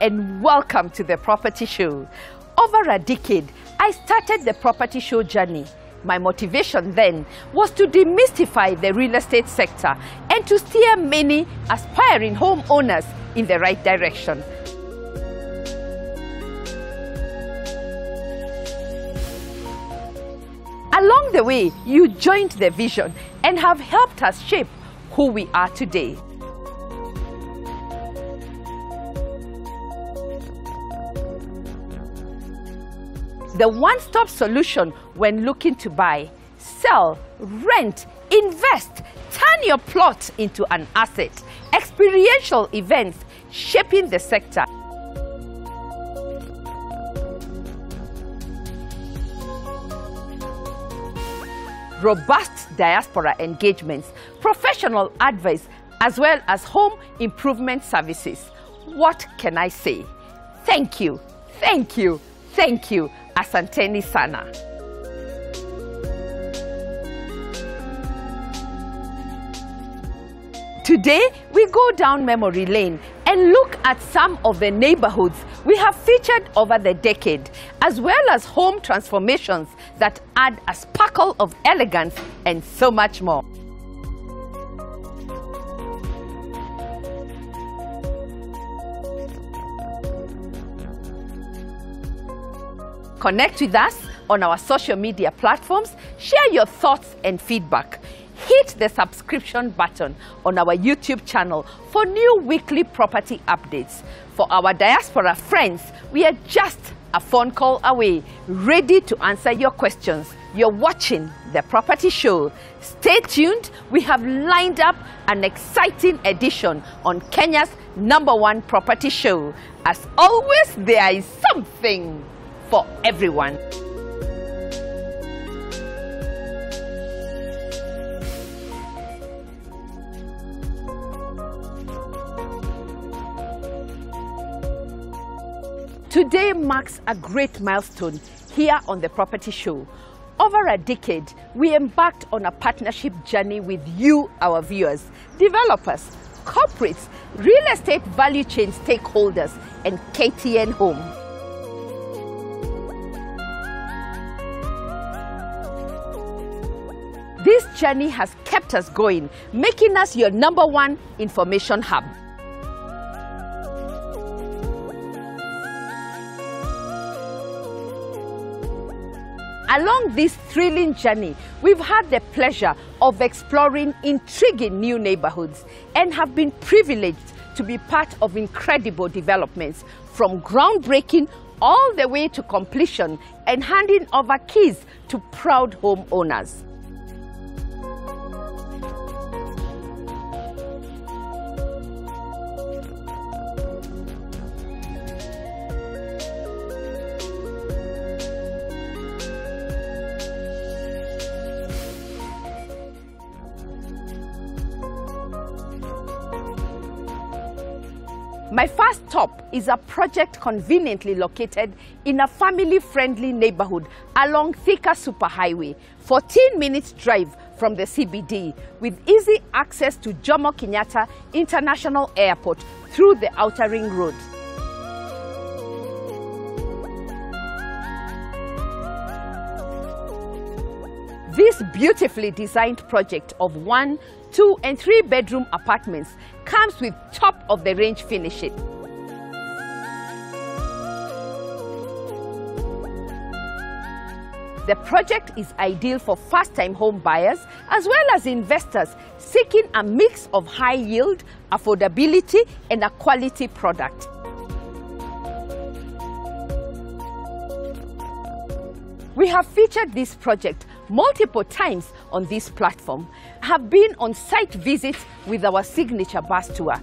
And welcome to the Property Show. Over a decade, I started the Property Show journey. My motivation then was to demystify the real estate sector and to steer many aspiring homeowners in the right direction. Along the way, you joined the vision and have helped us shape who we are today. The one-stop solution when looking to buy, sell, rent, invest, turn your plot into an asset. Experiential events shaping the sector. robust diaspora engagements, professional advice, as well as home improvement services. What can I say? Thank you, thank you, thank you, Asanteni Sana. Today, we go down memory lane and look at some of the neighborhoods we have featured over the decade, as well as home transformations that add a sparkle of elegance and so much more. Connect with us on our social media platforms, share your thoughts and feedback. Hit the subscription button on our YouTube channel for new weekly property updates. For our diaspora friends, we are just a phone call away, ready to answer your questions. You're watching the property show. Stay tuned. We have lined up an exciting edition on Kenya's number one property show. As always, there is something for everyone. Today marks a great milestone here on the Property Show. Over a decade, we embarked on a partnership journey with you, our viewers, developers, corporates, real estate value chain stakeholders, and KTN Home. Journey has kept us going, making us your number one information hub. Along this thrilling journey, we've had the pleasure of exploring intriguing new neighborhoods and have been privileged to be part of incredible developments from groundbreaking all the way to completion and handing over keys to proud homeowners. Stop is a project conveniently located in a family-friendly neighborhood along Thika Superhighway, 14 minutes drive from the CBD, with easy access to Jomo Kenyatta International Airport through the Outer Ring Road. This beautifully designed project of one, two and three bedroom apartments comes with top of the range finishing. The project is ideal for first-time home buyers as well as investors seeking a mix of high yield, affordability and a quality product. We have featured this project multiple times on this platform, have been on site visits with our signature bus tour.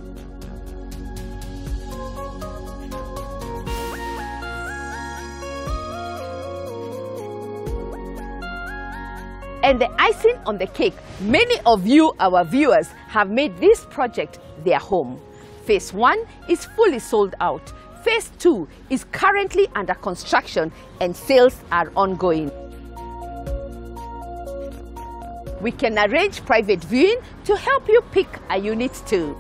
And the icing on the cake, many of you, our viewers, have made this project their home. Phase 1 is fully sold out. Phase 2 is currently under construction and sales are ongoing. We can arrange private viewing to help you pick a unit too.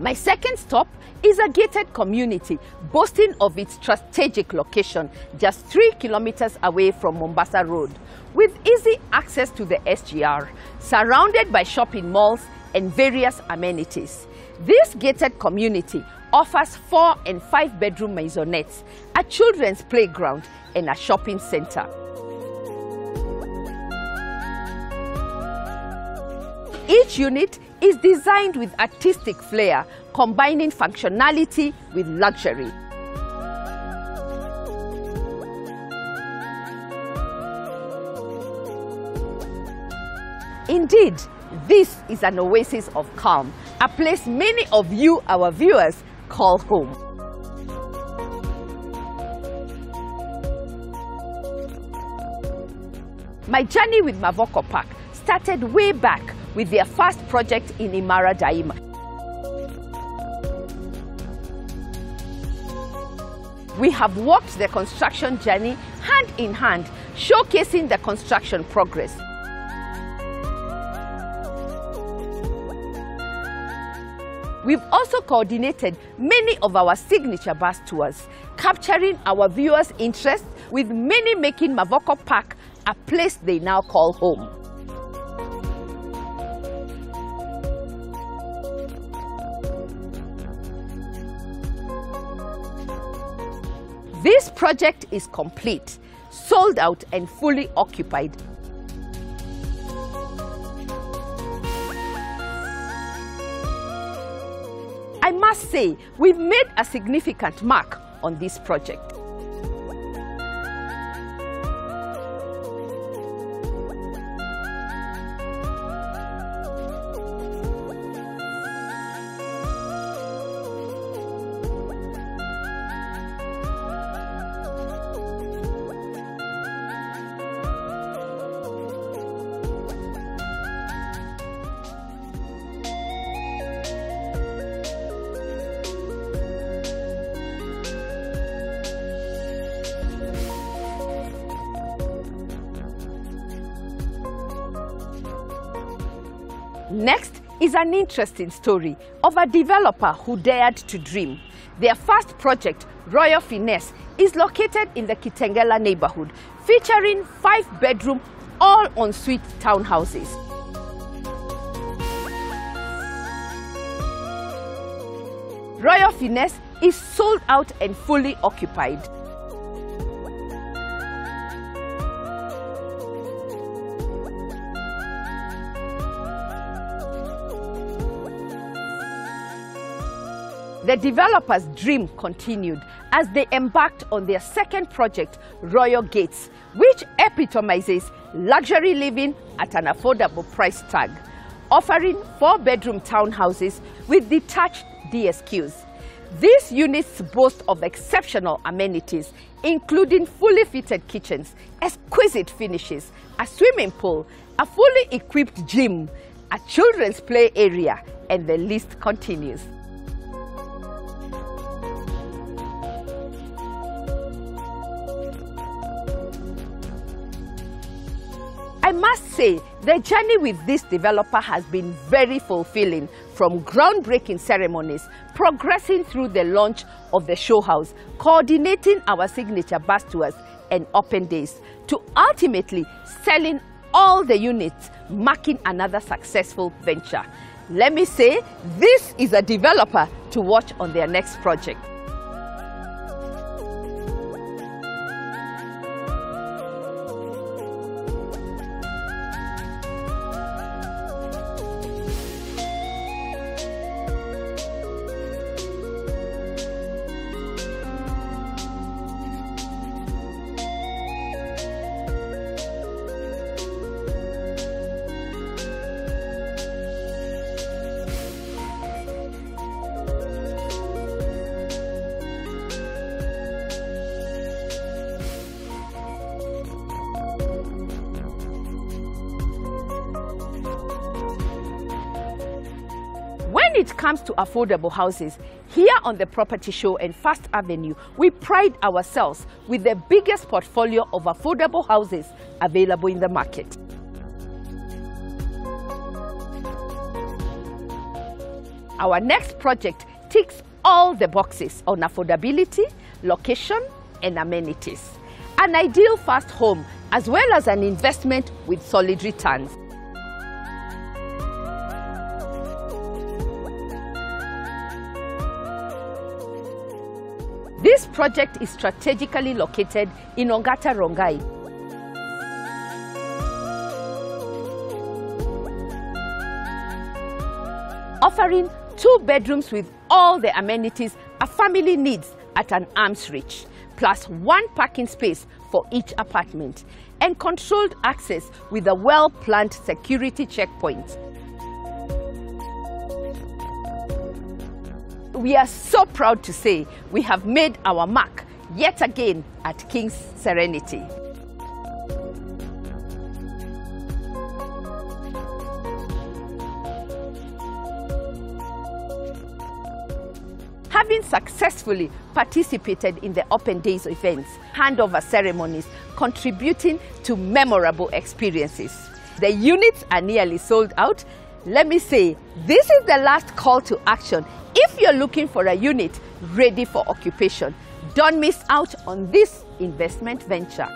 My second stop is a gated community boasting of its strategic location just three kilometers away from Mombasa Road with easy access to the SGR, surrounded by shopping malls and various amenities. This gated community offers four and five bedroom maisonettes, a children's playground and a shopping center. Each unit is designed with artistic flair, combining functionality with luxury. Indeed, this is an oasis of calm, a place many of you, our viewers, call home. My journey with Mavoko Park started way back with their first project in Imara Daima. We have walked the construction journey hand in hand, showcasing the construction progress. We've also coordinated many of our signature bus tours, capturing our viewers' interest with many making Mavoko Park a place they now call home. This project is complete, sold out and fully occupied. I must say, we've made a significant mark on this project. An interesting story of a developer who dared to dream. Their first project, Royal Finesse, is located in the Kitengela neighborhood, featuring five bedroom, all ensuite townhouses. Royal Finesse is sold out and fully occupied. The developer's dream continued as they embarked on their second project, Royal Gates, which epitomizes luxury living at an affordable price tag, offering four-bedroom townhouses with detached DSQs. These units boast of exceptional amenities, including fully fitted kitchens, exquisite finishes, a swimming pool, a fully equipped gym, a children's play area, and the list continues. I must say, the journey with this developer has been very fulfilling from groundbreaking ceremonies, progressing through the launch of the show house, coordinating our signature bus tours and open days, to ultimately selling all the units, marking another successful venture. Let me say, this is a developer to watch on their next project. It comes to affordable houses, here on the Property Show and First Avenue, we pride ourselves with the biggest portfolio of affordable houses available in the market. Our next project ticks all the boxes on affordability, location, and amenities. An ideal fast home as well as an investment with solid returns. Project is strategically located in Ongata Rongai. Offering two bedrooms with all the amenities a family needs at an arm's reach, plus one parking space for each apartment, and controlled access with a well-planned security checkpoint. We are so proud to say we have made our mark yet again at King's Serenity. Having successfully participated in the Open Days events, handover ceremonies, contributing to memorable experiences. The units are nearly sold out. Let me say, this is the last call to action if you're looking for a unit ready for occupation, don't miss out on this investment venture.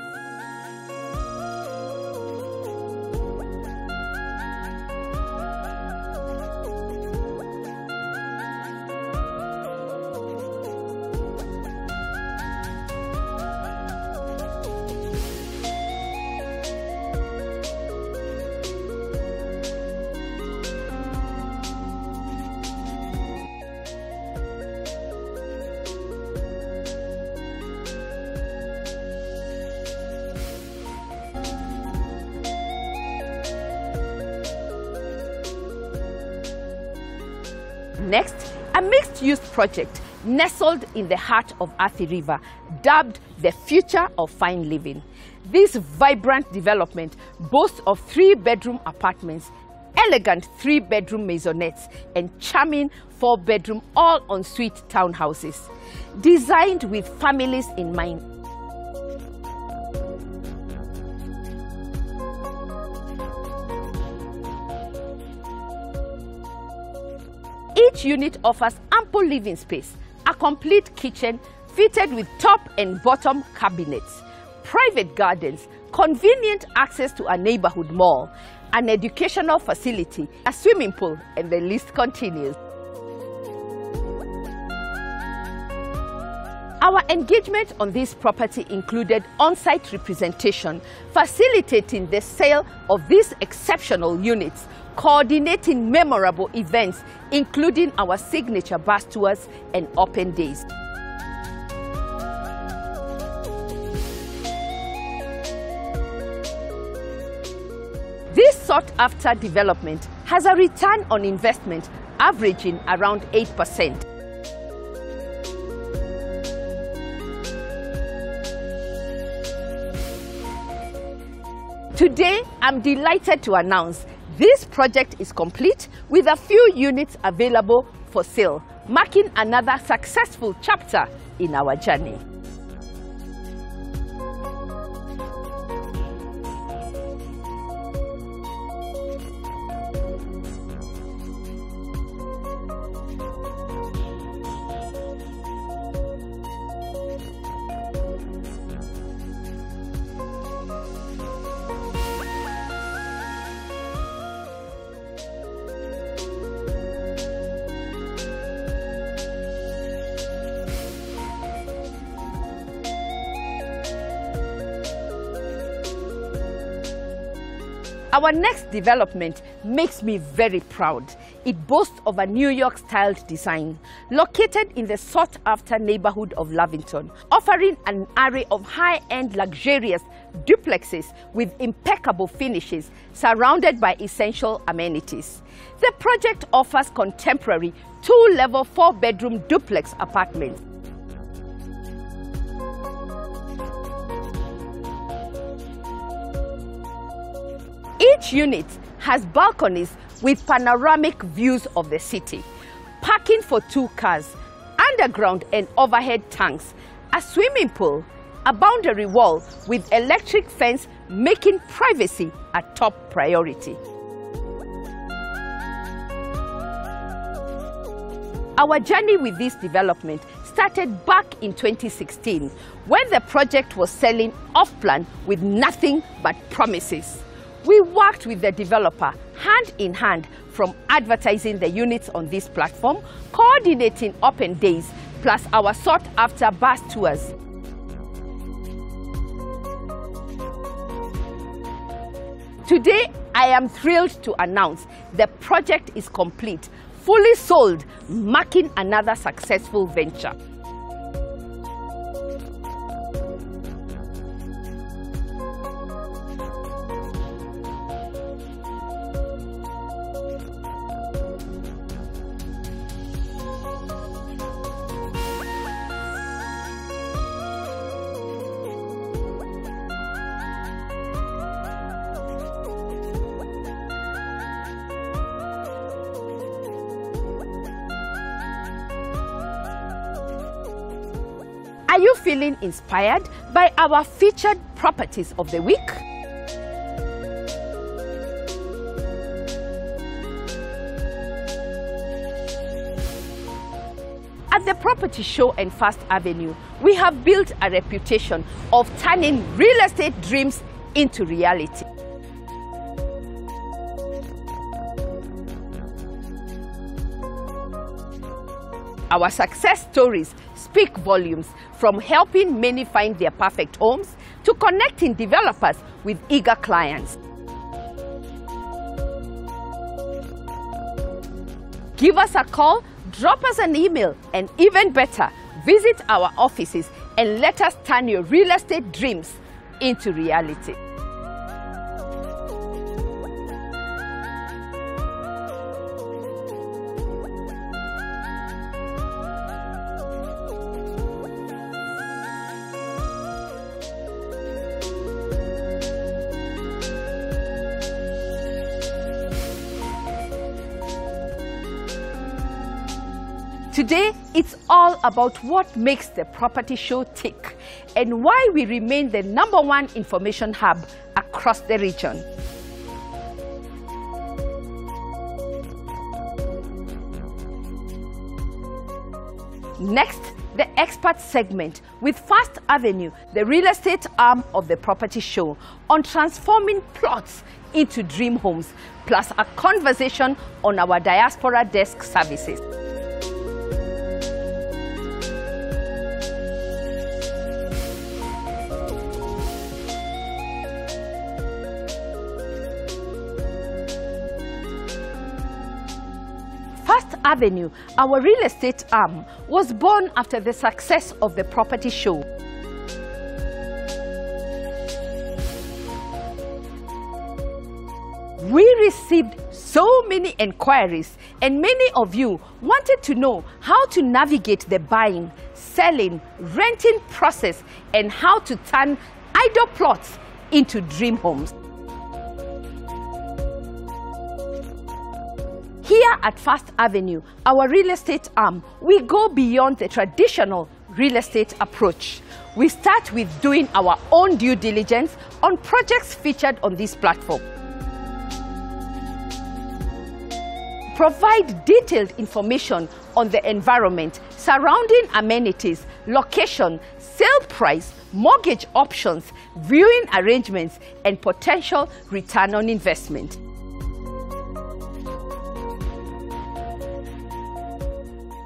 Project nestled in the heart of Athi River, dubbed the future of fine living. This vibrant development boasts of three-bedroom apartments, elegant three-bedroom maisonettes, and charming four-bedroom all-ensuite townhouses, designed with families in mind. Each unit offers ample living space, a complete kitchen fitted with top and bottom cabinets, private gardens, convenient access to a neighborhood mall, an educational facility, a swimming pool, and the list continues. Our engagement on this property included on-site representation, facilitating the sale of these exceptional units, coordinating memorable events, including our signature bus tours and open days. This sought-after development has a return on investment averaging around 8%. Today, I'm delighted to announce this project is complete with a few units available for sale, marking another successful chapter in our journey. Our next development makes me very proud. It boasts of a New York-styled design, located in the sought-after neighborhood of Lavington, offering an array of high-end luxurious duplexes with impeccable finishes, surrounded by essential amenities. The project offers contemporary two-level four-bedroom duplex apartments Each unit has balconies with panoramic views of the city, parking for two cars, underground and overhead tanks, a swimming pool, a boundary wall with electric fence making privacy a top priority. Our journey with this development started back in 2016 when the project was selling off plan with nothing but promises. We worked with the developer hand in hand from advertising the units on this platform, coordinating open days, plus our sought after bus tours. Today, I am thrilled to announce the project is complete, fully sold, marking another successful venture. Are you feeling inspired by our featured properties of the week? At the Property Show and First Avenue, we have built a reputation of turning real estate dreams into reality. Our success stories speak volumes from helping many find their perfect homes to connecting developers with eager clients. Give us a call, drop us an email, and even better, visit our offices and let us turn your real estate dreams into reality. About what makes the property show tick and why we remain the number one information hub across the region. Next, the expert segment with First Avenue, the real estate arm of the property show, on transforming plots into dream homes, plus a conversation on our diaspora desk services. Avenue, our real estate arm, was born after the success of the property show. We received so many inquiries, and many of you wanted to know how to navigate the buying, selling, renting process, and how to turn idle plots into dream homes. Here at First Avenue, our real estate arm, we go beyond the traditional real estate approach. We start with doing our own due diligence on projects featured on this platform. Provide detailed information on the environment, surrounding amenities, location, sale price, mortgage options, viewing arrangements, and potential return on investment.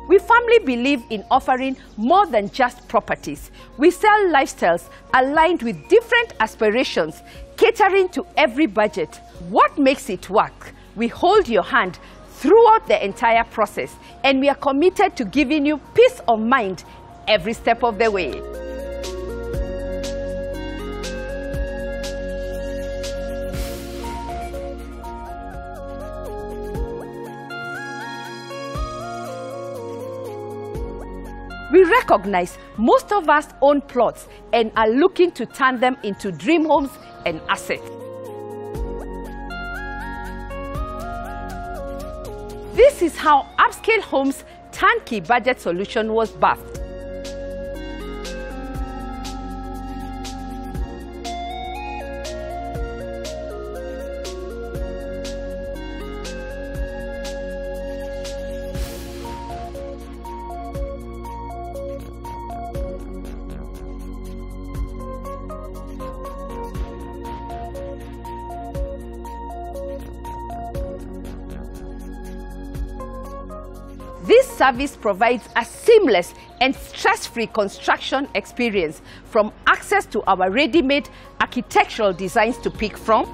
We firmly believe in offering more than just properties. We sell lifestyles aligned with different aspirations, catering to every budget. What makes it work? We hold your hand throughout the entire process, and we are committed to giving you peace of mind every step of the way. We recognize most of us own plots and are looking to turn them into dream homes and assets. This is how Upscale Homes turnkey budget solution was birthed. Service provides a seamless and stress-free construction experience from access to our ready-made architectural designs to pick from,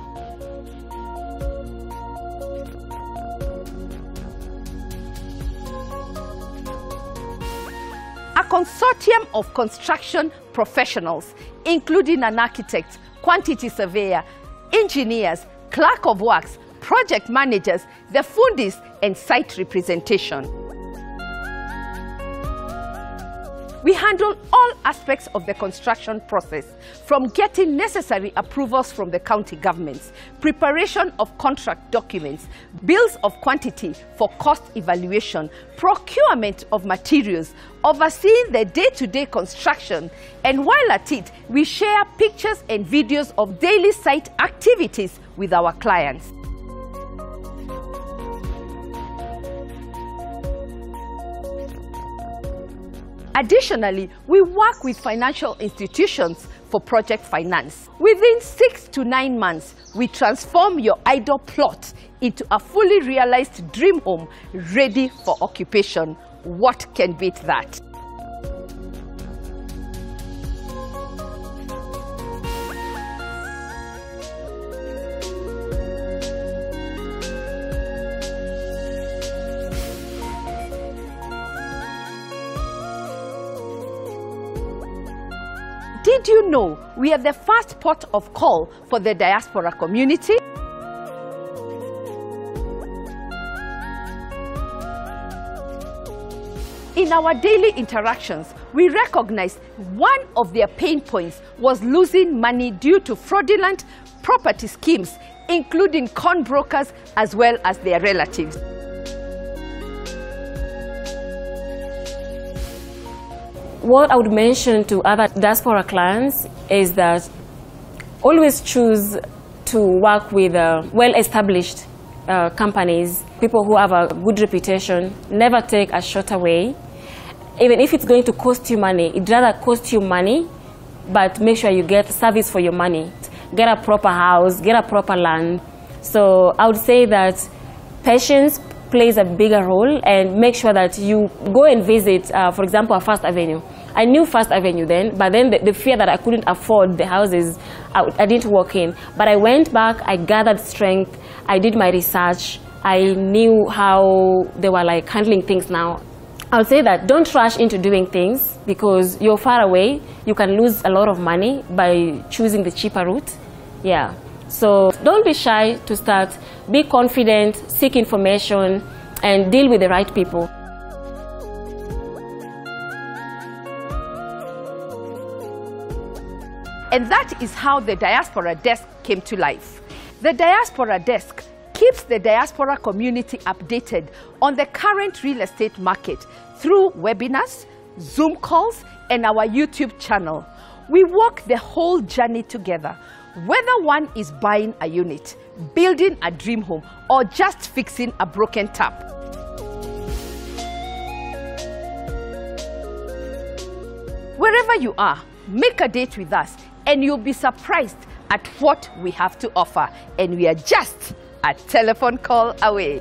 a consortium of construction professionals, including an architect, quantity surveyor, engineers, clerk of works, project managers, the fundis, and site representation. We handle all aspects of the construction process, from getting necessary approvals from the county governments, preparation of contract documents, bills of quantity for cost evaluation, procurement of materials, overseeing the day-to-day construction, and while at it, we share pictures and videos of daily site activities with our clients. Additionally, we work with financial institutions for project finance. Within six to nine months, we transform your idle plot into a fully realized dream home ready for occupation. What can beat that? Did you know we are the first port of call for the diaspora community? In our daily interactions, we recognized one of their pain points was losing money due to fraudulent property schemes, including con brokers as well as their relatives. What I would mention to other diaspora clients is that always choose to work with uh, well-established uh, companies, people who have a good reputation, never take a shorter way. Even if it's going to cost you money, it rather cost you money, but make sure you get service for your money. Get a proper house, get a proper land. So I would say that patience plays a bigger role and make sure that you go and visit, uh, for example, a First Avenue. I knew First Avenue then, but then the, the fear that I couldn't afford the houses, I, I didn't walk in. But I went back, I gathered strength, I did my research, I knew how they were like handling things now. I'll say that don't rush into doing things because you're far away. You can lose a lot of money by choosing the cheaper route. Yeah. So don't be shy to start. Be confident, seek information, and deal with the right people. And that is how the Diaspora Desk came to life. The Diaspora Desk keeps the diaspora community updated on the current real estate market through webinars, Zoom calls, and our YouTube channel. We walk the whole journey together, whether one is buying a unit, building a dream home, or just fixing a broken tap. Wherever you are, make a date with us and you'll be surprised at what we have to offer. And we are just a telephone call away.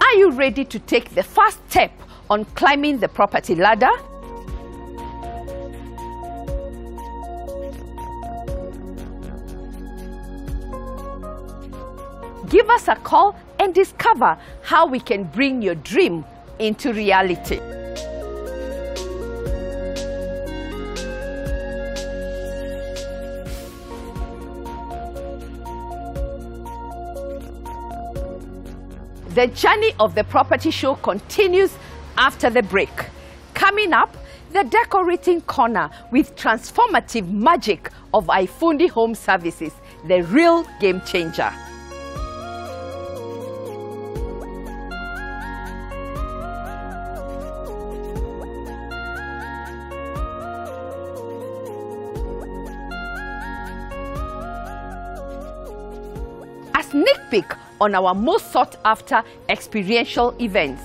Are you ready to take the first step on climbing the property ladder? Give us a call and discover how we can bring your dream into reality. The journey of the property show continues after the break. Coming up, the decorating corner with transformative magic of iFundi Home Services, the real game changer. A sneak peek on our most sought after experiential events.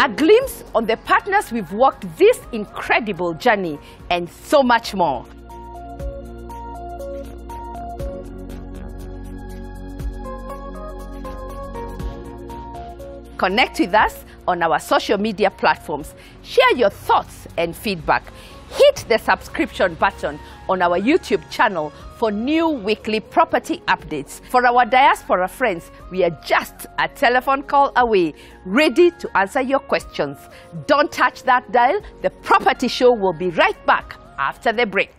A glimpse on the partners we've walked this incredible journey, and so much more. Connect with us on our social media platforms. Share your thoughts and feedback. Hit the subscription button on our YouTube channel for new weekly property updates. For our diaspora friends, we are just a telephone call away, ready to answer your questions. Don't touch that dial. The Property Show will be right back after the break.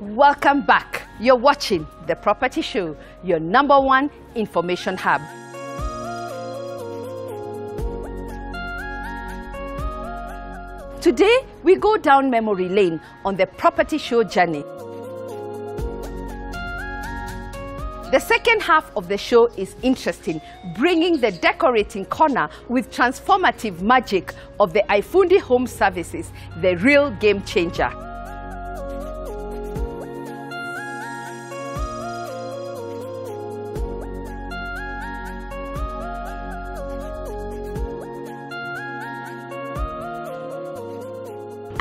Welcome back. You're watching The Property Show, your number one information hub. Today, we go down memory lane on the Property Show journey. The second half of the show is interesting, bringing the decorating corner with transformative magic of the iFundi Home Services, the real game changer.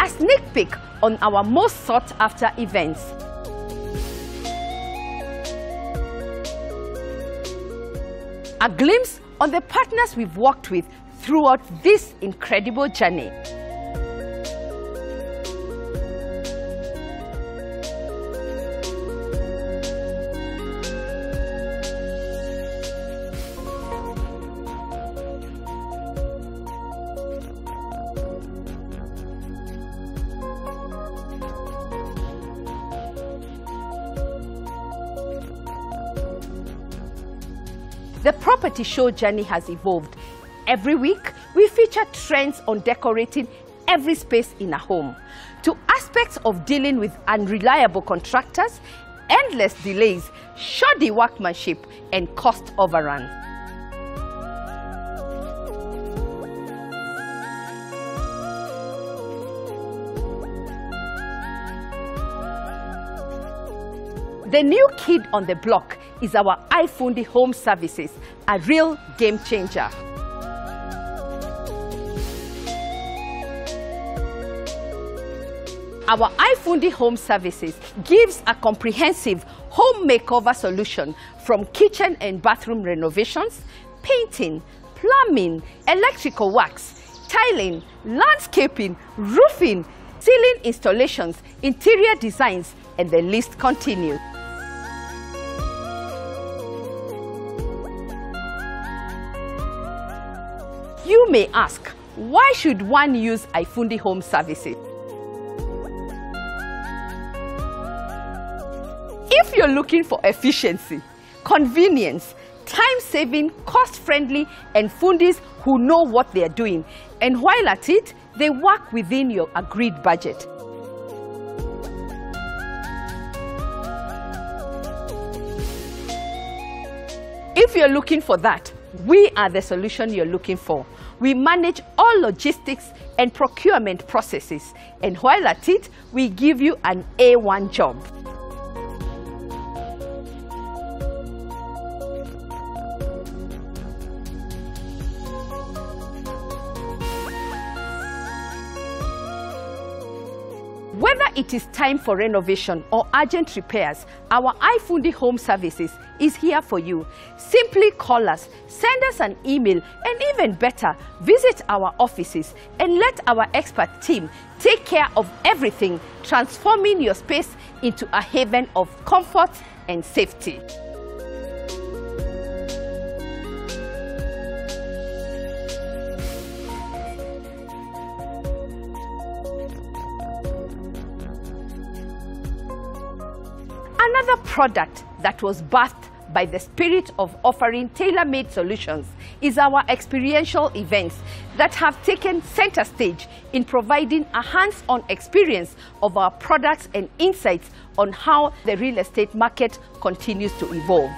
A sneak peek on our most sought after events. A glimpse on the partners we've worked with throughout this incredible journey. Property show journey has evolved. Every week, we feature trends on decorating every space in a home, to aspects of dealing with unreliable contractors, endless delays, shoddy workmanship, and cost overruns. The new kid on the block is our iFundi Home Services, a real game changer. Our iFundi Home Services gives a comprehensive home makeover solution from kitchen and bathroom renovations, painting, plumbing, electrical works, tiling, landscaping, roofing, ceiling installations, interior designs, and the list continues. May ask, why should one use iFundi Home Services? If you're looking for efficiency, convenience, time saving, cost friendly, and fundis who know what they're doing, and while at it, they work within your agreed budget. If you're looking for that, we are the solution you're looking for. We manage all logistics and procurement processes, and while at it, we give you an A1 job. It is time for renovation or urgent repairs, our iFundi Home Services is here for you. Simply call us, send us an email, and even better, visit our offices and let our expert team take care of everything, transforming your space into a haven of comfort and safety. Another product that was birthed by the spirit of offering tailor-made solutions is our experiential events that have taken center stage in providing a hands-on experience of our products and insights on how the real estate market continues to evolve.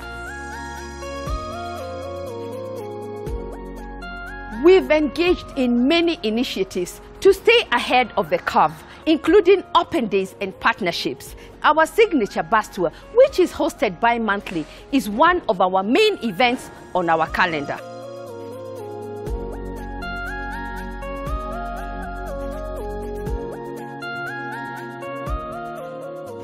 We've engaged in many initiatives to stay ahead of the curve including open days and partnerships. Our signature bus tour, which is hosted bi-monthly, is one of our main events on our calendar.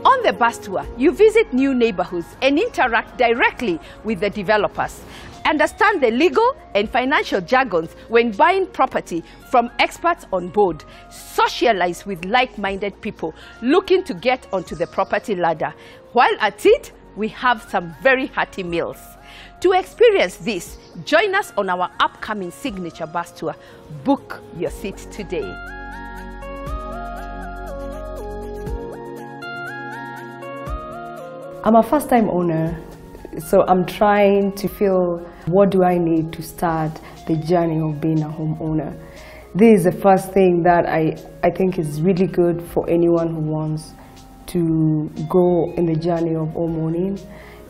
On the bus tour, you visit new neighborhoods and interact directly with the developers. Understand the legal and financial jargons when buying property from experts on board. Socialize with like-minded people looking to get onto the property ladder. While at it, we have some very hearty meals. To experience this, join us on our upcoming signature bus tour. Book your seat today. I'm a first time owner, so I'm trying to feel what do I need to start the journey of being a homeowner. This is the first thing that I, I think is really good for anyone who wants to go in the journey of homeowning.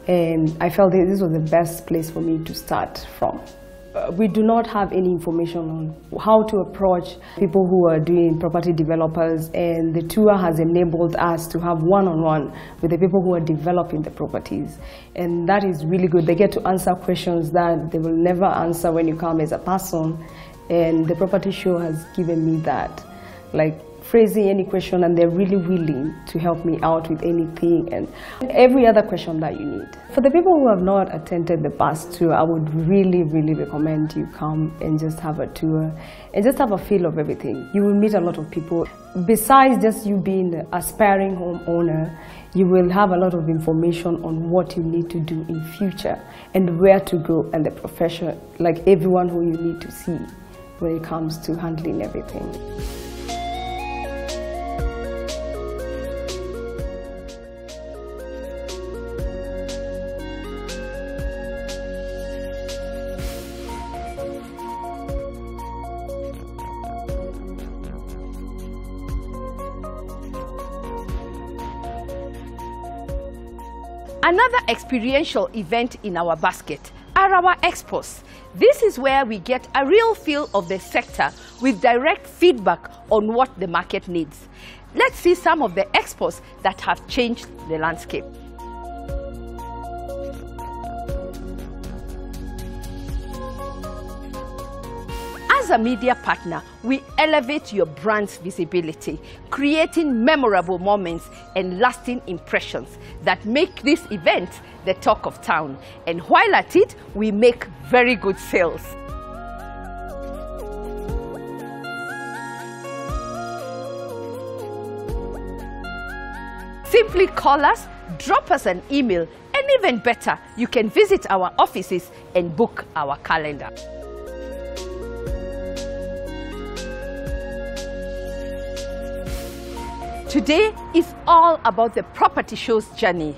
And I felt that this was the best place for me to start from. Uh, we do not have any information on how to approach people who are doing property developers and the tour has enabled us to have one-on-one -on -one with the people who are developing the properties. And that is really good. They get to answer questions that they will never answer when you come as a person and the property show has given me that. Like phrasing any question and they're really willing to help me out with anything and every other question that you need. For the people who have not attended the bus tour, I would really, really recommend you come and just have a tour and just have a feel of everything. You will meet a lot of people. Besides just you being an aspiring homeowner, you will have a lot of information on what you need to do in future and where to go and the profession, like everyone who you need to see when it comes to handling everything. Another experiential event in our basket are our expos. This is where we get a real feel of the sector with direct feedback on what the market needs. Let's see some of the expos that have changed the landscape. As a media partner, we elevate your brand's visibility, creating memorable moments and lasting impressions that make this event the talk of town. And while at it, we make very good sales. Simply call us, drop us an email, and even better, you can visit our offices and book our calendar. Today is all about the property show's journey.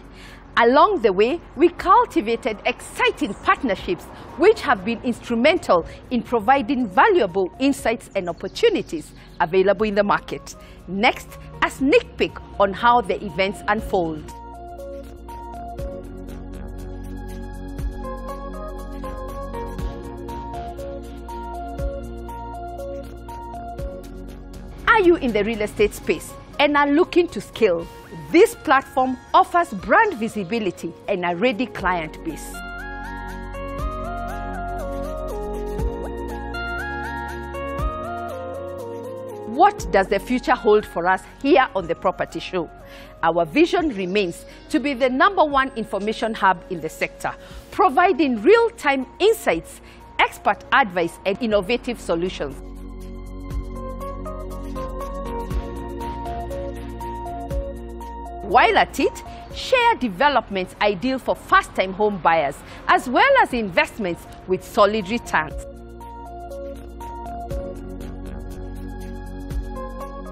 Along the way, we cultivated exciting partnerships which have been instrumental in providing valuable insights and opportunities available in the market. Next, a sneak peek on how the events unfold. Are you in the real estate space? And are looking to scale, this platform offers brand visibility and a ready client base. What does the future hold for us here on the Property Show? Our vision remains to be the number one information hub in the sector, providing real-time insights, expert advice, and innovative solutions. While at it, share developments ideal for first-time home buyers, as well as investments with solid returns.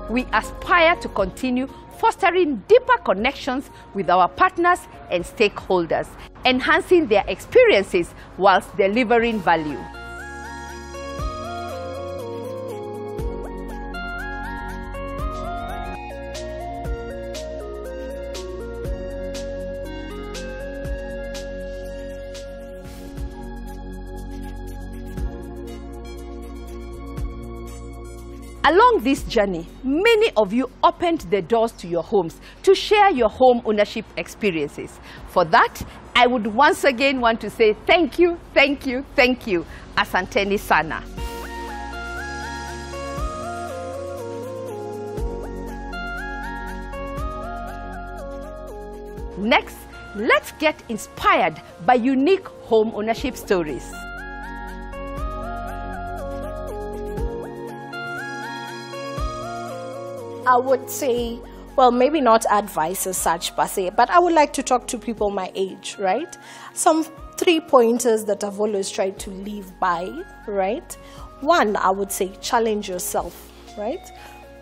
We aspire to continue fostering deeper connections with our partners and stakeholders, enhancing their experiences whilst delivering value. Along this journey, many of you opened the doors to your homes to share your home ownership experiences. For that, I would once again want to say thank you, thank you, thank you. Asanteni sana. Next, let's get inspired by unique home ownership stories. I would say, well, maybe not advice as such per se, but I would like to talk to people my age, right? Some three pointers that I've always tried to live by, right? One, I would say challenge yourself, right?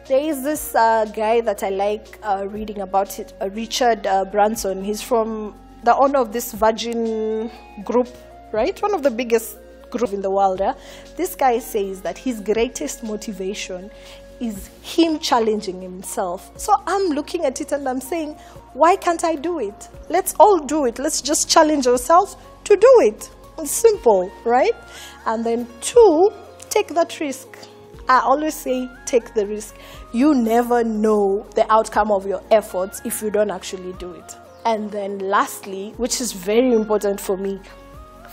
There is this uh, guy that I like uh, reading about it, uh, Richard uh, Branson. He's from the owner of this Virgin Group, right? One of the biggest group in the world. Yeah? This guy says that his greatest motivation is him challenging himself. So I'm looking at it and I'm saying, why can't I do it? Let's all do it. Let's just challenge ourselves to do it. It's simple, right? And then two, take that risk. I always say take the risk. You never know the outcome of your efforts if you don't actually do it. And then lastly, which is very important for me,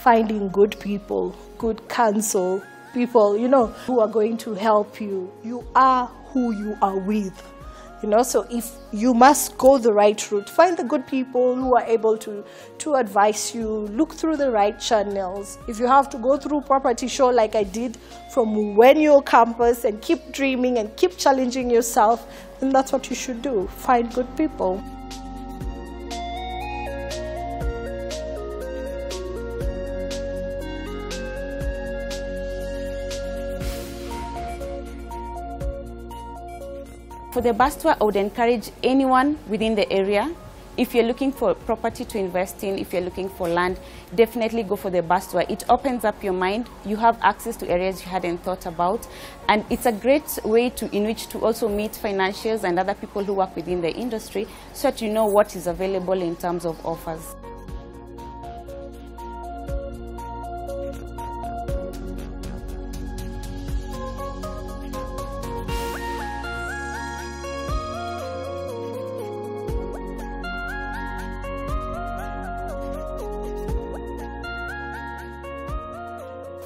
finding good people, good counsel, people, you know, who are going to help you. You are who you are with. You know, so if you must go the right route, find the good people who are able to, to advise you, look through the right channels. If you have to go through property show like I did from when you're campus and keep dreaming and keep challenging yourself, then that's what you should do. Find good people. For the bus tour, I would encourage anyone within the area. If you're looking for property to invest in, if you're looking for land, definitely go for the bus tour. It opens up your mind. You have access to areas you hadn't thought about. And it's a great way to, in which to also meet financiers and other people who work within the industry so that you know what is available in terms of offers.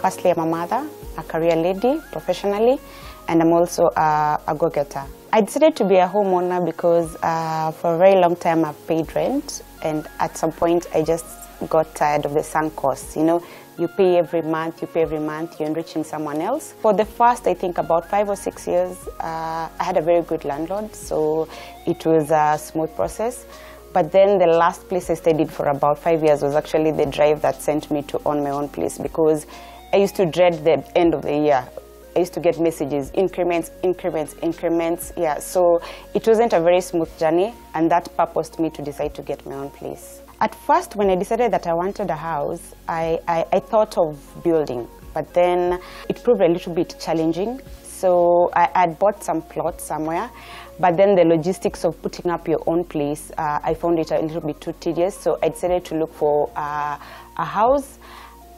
Firstly, I'm a mother, a career lady professionally, and I'm also a, a go-getter. I decided to be a homeowner because uh, for a very long time I've paid rent, and at some point I just got tired of the sunk costs. You know, you pay every month, you pay every month, you're enriching someone else. For the first, I think about five or six years, uh, I had a very good landlord, so it was a smooth process. But then the last place I stayed in for about five years was actually the drive that sent me to own my own place because I used to dread the end of the year. I used to get messages, increments, increments, increments. Yeah, so it wasn't a very smooth journey, and that purposed me to decide to get my own place. At first, when I decided that I wanted a house, I, I, I thought of building, but then it proved a little bit challenging. So I had bought some plots somewhere, but then the logistics of putting up your own place, uh, I found it a little bit too tedious. So I decided to look for uh, a house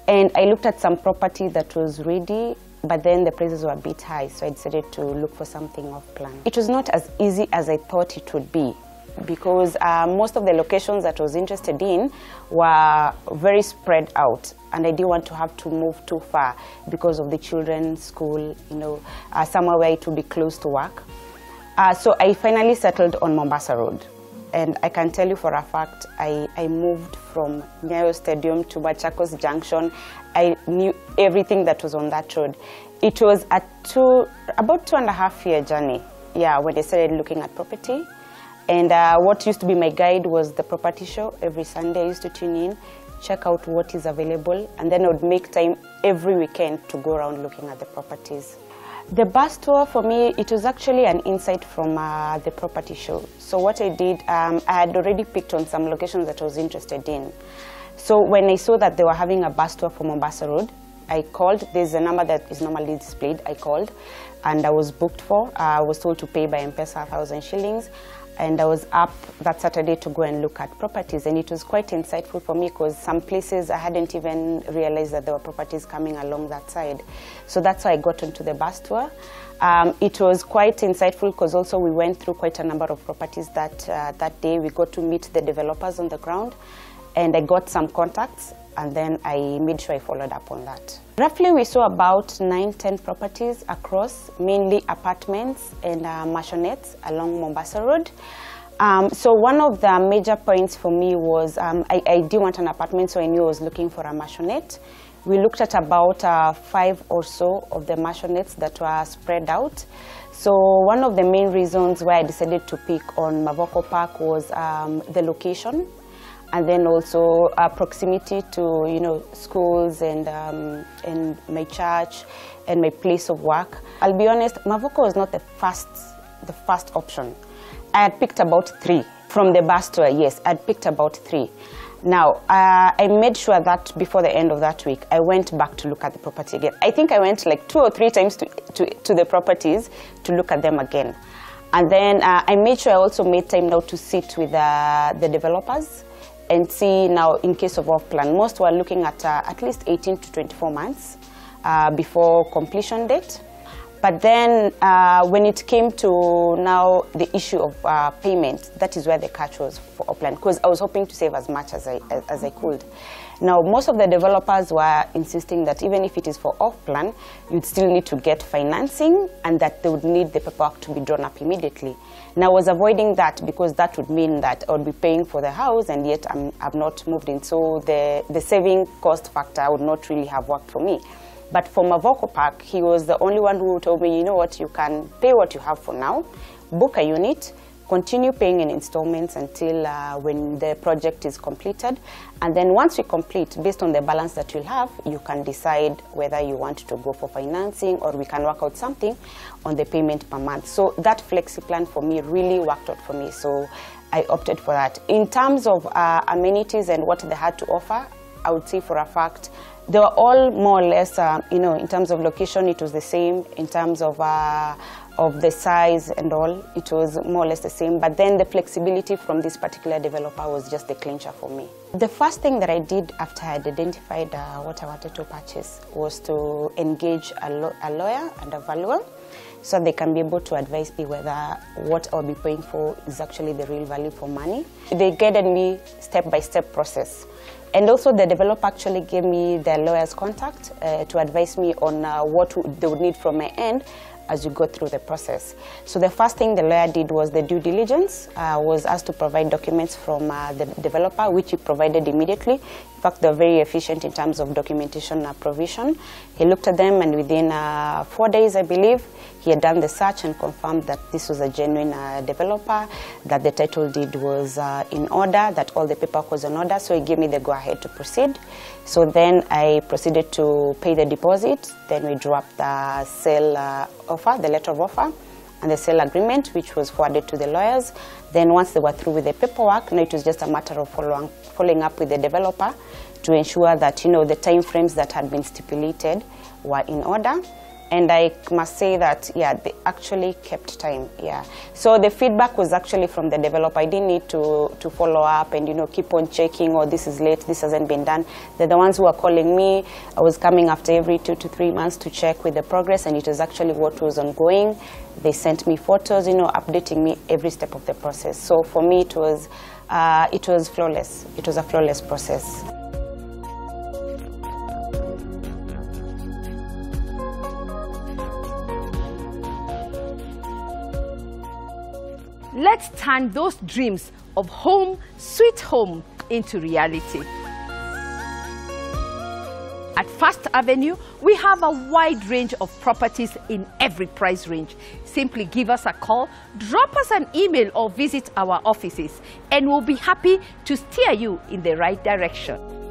and I looked at some property that was ready, but then the prices were a bit high, so I decided to look for something off plan. It was not as easy as I thought it would be because uh, most of the locations that I was interested in were very spread out and I didn't want to have to move too far because of the children's school, you know, uh, somewhere where it would be close to work. Uh, so I finally settled on Mombasa Road. And I can tell you for a fact, I, I moved from Nyayo Stadium to Machakos Junction. I knew everything that was on that road. It was a two, about two and a half year journey, yeah, when I started looking at property. And uh, what used to be my guide was the property show. Every Sunday I used to tune in, check out what is available, and then I would make time every weekend to go around looking at the properties. The bus tour for me, it was actually an insight from uh, the property show. So what I did, um, I had already picked on some locations that I was interested in. So when I saw that they were having a bus tour for Mombasa Road, I called. There's a number that is normally displayed. I called and I was booked for. Uh, I was told to pay by M-Pesa 1,000 shillings. And I was up that Saturday to go and look at properties. And it was quite insightful for me because some places I hadn't even realized that there were properties coming along that side. So that's why I got onto the bus tour. Um, it was quite insightful because also we went through quite a number of properties that, uh, that day. We got to meet the developers on the ground and I got some contacts and then I made sure I followed up on that. Roughly we saw about 9, 10 properties across, mainly apartments and uh, along Mombasa Road. Um, so one of the major points for me was um, I, I did want an apartment, so I knew I was looking for a maisonette. We looked at about uh, five or so of the maisonettes that were spread out. So one of the main reasons why I decided to pick on Mavoko Park was um, the location and then also uh, proximity to you know schools and um, and my church and my place of work. I'll be honest, Mavoko was not the first the first option. I had picked about three from the bus tour. Yes, I had picked about three. Now uh, I made sure that before the end of that week, I went back to look at the property again. I think I went like two or three times to to, to the properties to look at them again. And then uh, I made sure I also made time now to sit with uh, the developers and see now in case of off plan. Most were looking at uh, at least 18 to 24 months uh, before completion date. But then uh, when it came to now the issue of uh, payment, that is where the catch was for off-plan because I was hoping to save as much as I, as, as I could. Now, most of the developers were insisting that even if it is for off-plan, you'd still need to get financing and that they would need the paperwork to be drawn up immediately. Now, I was avoiding that because that would mean that I would be paying for the house and yet I'm, I've not moved in. So the, the saving cost factor would not really have worked for me. But for Mavoko Park, he was the only one who told me, you know what, you can pay what you have for now, book a unit, continue paying in installments until uh, when the project is completed. And then once you complete, based on the balance that you'll have, you can decide whether you want to go for financing or we can work out something on the payment per month. So that flexi plan for me really worked out for me. So I opted for that. In terms of uh, amenities and what they had to offer, I would say for a fact, they were all more or less, uh, you know, in terms of location, it was the same. In terms of uh, of the size and all, it was more or less the same. But then the flexibility from this particular developer was just a clincher for me. The first thing that I did after I had identified uh, what I wanted to purchase was to engage a, a lawyer and a valuer so they can be able to advise me whether what I'll be paying for is actually the real value for money. They guided me step-by-step -step process. And also the developer actually gave me their lawyer's contact uh, to advise me on uh, what they would need from my end as you go through the process. So the first thing the lawyer did was the due diligence, uh, was asked to provide documents from uh, the developer, which he provided immediately. In fact, they're very efficient in terms of documentation uh, provision. He looked at them and within uh, four days, I believe, he had done the search and confirmed that this was a genuine uh, developer, that the title deed was uh, in order, that all the paperwork was in order, so he gave me the go-ahead to proceed. So then I proceeded to pay the deposit, then we drew up the sale uh, offer, the letter of offer, and the sale agreement, which was forwarded to the lawyers. Then once they were through with the paperwork, now it was just a matter of following, following up with the developer to ensure that, you know, the time frames that had been stipulated were in order and I must say that, yeah, they actually kept time, yeah. So the feedback was actually from the developer. I didn't need to, to follow up and, you know, keep on checking, oh, this is late, this hasn't been done. They're the ones who are calling me. I was coming after every two to three months to check with the progress, and it was actually what was ongoing. They sent me photos, you know, updating me every step of the process. So for me, it was, uh, it was flawless. It was a flawless process. Let's turn those dreams of home, sweet home, into reality. At First Avenue, we have a wide range of properties in every price range. Simply give us a call, drop us an email or visit our offices and we'll be happy to steer you in the right direction.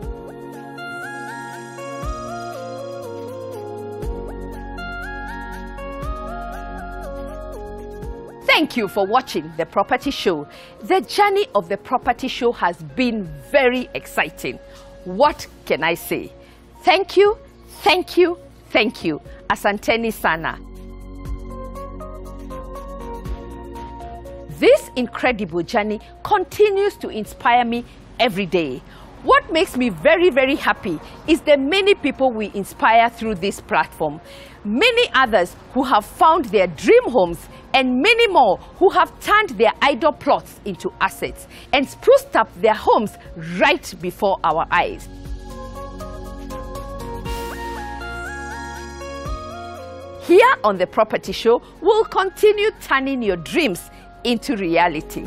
Thank you for watching The Property Show. The journey of The Property Show has been very exciting. What can I say? Thank you, thank you, thank you. Asanteni sana. This incredible journey continues to inspire me every day. What makes me very, very happy is the many people we inspire through this platform. Many others who have found their dream homes and many more who have turned their idle plots into assets and spruced up their homes right before our eyes. Here on the Property Show, we'll continue turning your dreams into reality.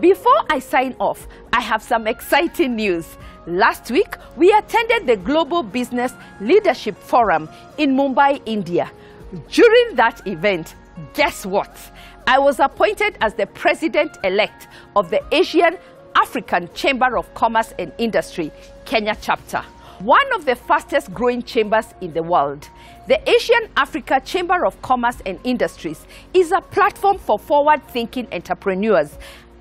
Before I sign off, I have some exciting news. Last week, we attended the Global Business Leadership Forum in Mumbai, India. During that event, guess what? I was appointed as the president elect of the Asian African Chamber of Commerce and Industry, Kenya chapter one of the fastest growing chambers in the world. The Asian Africa Chamber of Commerce and Industries is a platform for forward-thinking entrepreneurs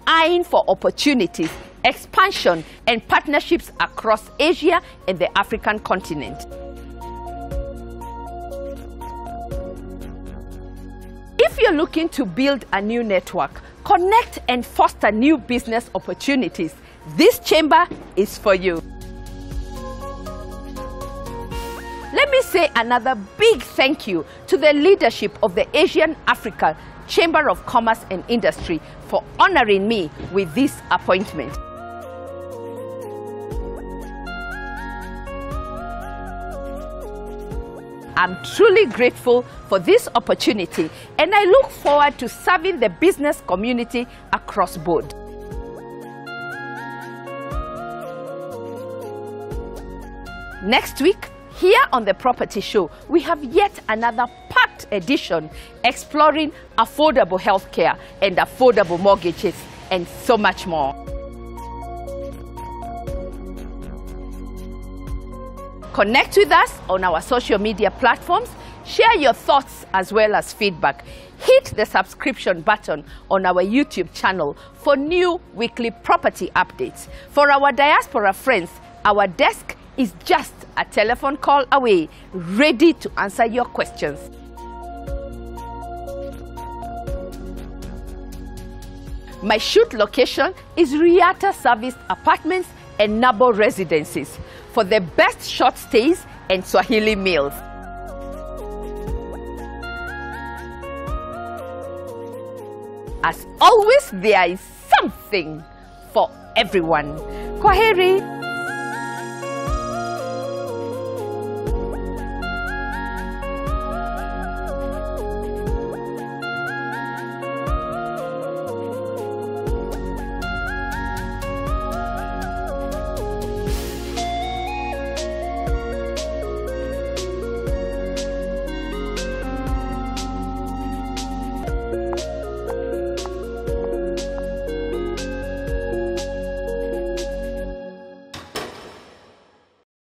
eyeing for opportunities, expansion and partnerships across Asia and the African continent. If you're looking to build a new network, connect and foster new business opportunities, this chamber is for you. Let me say another big thank you to the leadership of the Asian Africa Chamber of Commerce and Industry for honoring me with this appointment. I'm truly grateful for this opportunity and I look forward to serving the business community across board. Next week, here on the Property Show, we have yet another edition exploring affordable healthcare and affordable mortgages and so much more. Connect with us on our social media platforms, share your thoughts as well as feedback. Hit the subscription button on our YouTube channel for new weekly property updates. For our diaspora friends, our desk is just a telephone call away, ready to answer your questions. My shoot location is Riata Serviced Apartments and Nabo Residences for the best short stays and Swahili meals. As always, there is something for everyone. Kwaheri.